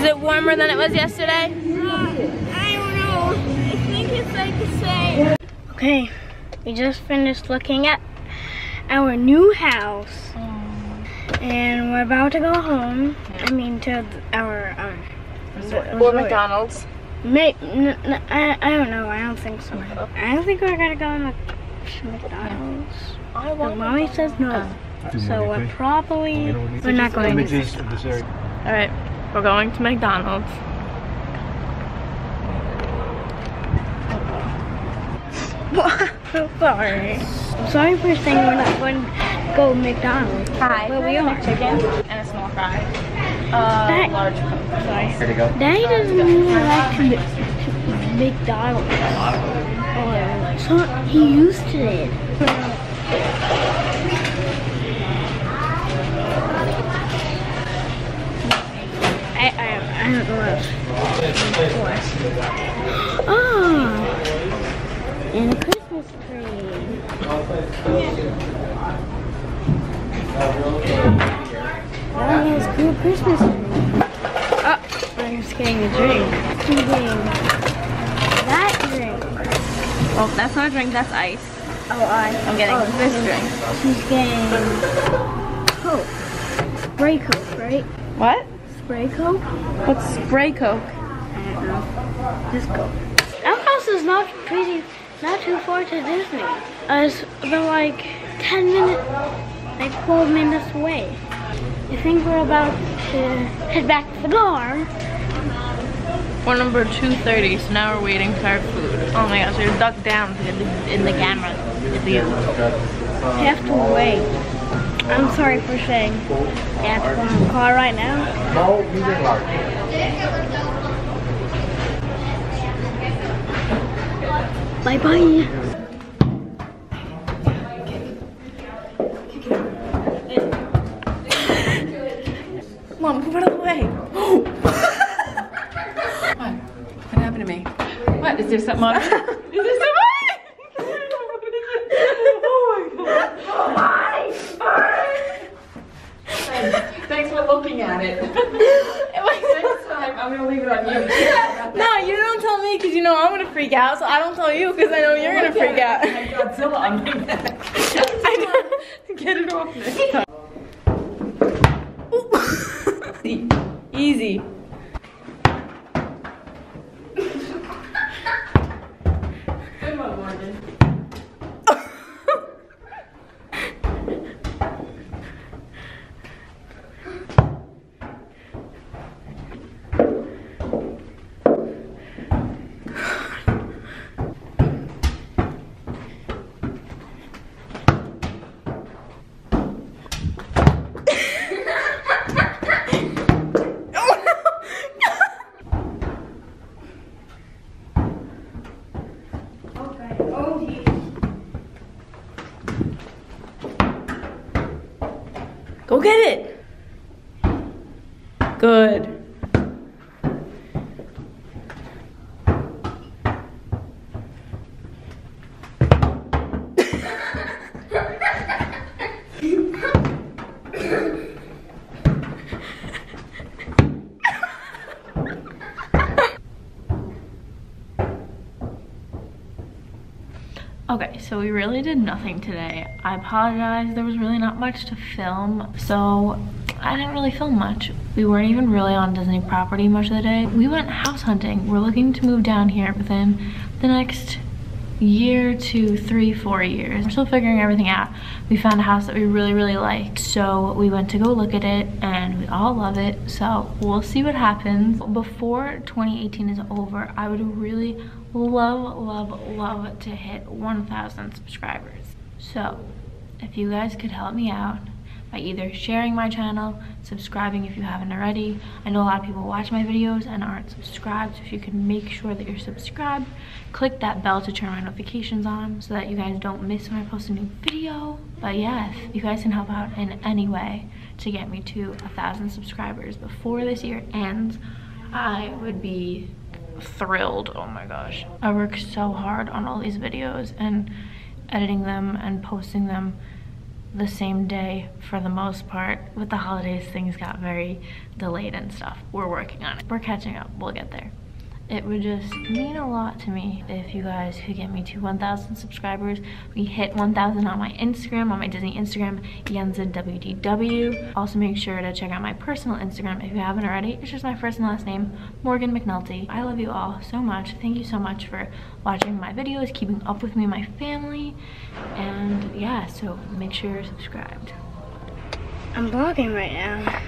Is it warmer than it was yesterday? I don't know. I think it's like the same. Okay, we just finished looking at our new house. And we're about to go home. I mean, to our, um, Or McDonald's. May, n- n- I, I don't know. I don't think so. I don't think we're gonna go to McDonald's. I But mommy says no. So we're probably we're not going to. Images of this area. All right, we're going to McDonald's. So sorry. I'm sorry for saying we're not going to go McDonald's. Hi. But we are. Chicken and a small fry. Uh, That- large Coke. Sorry. Here to go. Daddy doesn't really like to, to McDonald's. Or so he used to it. I, I, I don't know what. Oh, and a Christmas tree. That is cool Christmas tree. Oh, I'm just getting a drink. I'm getting that drink. Oh, that's not a drink. That's ice. Oh, I. I'm getting oh, this drink. She's getting Coke. Spray Coke, right? What? Spray Coke? What's spray Coke? I don't know. Just Coke. Our house is not pretty, not too far to Disney. Uh, it's about like 10 minutes, like 12 minutes away. I think we're about to head back to the car. We're number 230, so now we're waiting for our food. Oh my gosh, we're ducked down the, in the camera. You. Have to wait. I'm sorry for saying I have to the car right now. No, medium large. Bye bye. Mom, move out of the way. what? What happened to me? What? Is there something on me? Is there something oh my god. Oh my. Thanks for looking at it. Next time, I'm gonna leave it on you. No, you don't tell me because you know I'm gonna freak out, so I don't tell you because I know you're gonna freak out. Godzilla on my neck. Get it off next time. Easy. Good one, Morgan. Go get it. Good. Okay, so we really did nothing today. I apologize, there was really not much to film, so I didn't really film much. We weren't even really on Disney property much of the day. We went house hunting. We're looking to move down here within the next year to three, four years. We're still figuring everything out. We found a house that we really, really liked. So we went to go look at it and we all love it. So we'll see what happens. Before 2018 is over, I would really love, love, love to hit 1,000 subscribers. So if you guys could help me out by either sharing my channel, subscribing if you haven't already. I know a lot of people watch my videos and aren't subscribed, so if you can make sure that you're subscribed, click that bell to turn my notifications on so that you guys don't miss when I post a new video. But yeah, if you guys can help out in any way to get me to a thousand subscribers before this year ends, I would be thrilled. Oh my gosh. I work so hard on all these videos and editing them and posting them the same day for the most part. With the holidays, things got very delayed and stuff. We're working on it. We're catching up. We'll get there. It would just mean a lot to me if you guys could get me to 1,000 subscribers. We hit 1,000 on my Instagram, on my Disney Instagram, YensidWDW. Also make sure to check out my personal Instagram if you haven't already. It's just my first and last name, Morgan McNulty. I love you all so much. Thank you so much for watching my videos, keeping up with me and my family. And yeah, so make sure you're subscribed. I'm vlogging right now.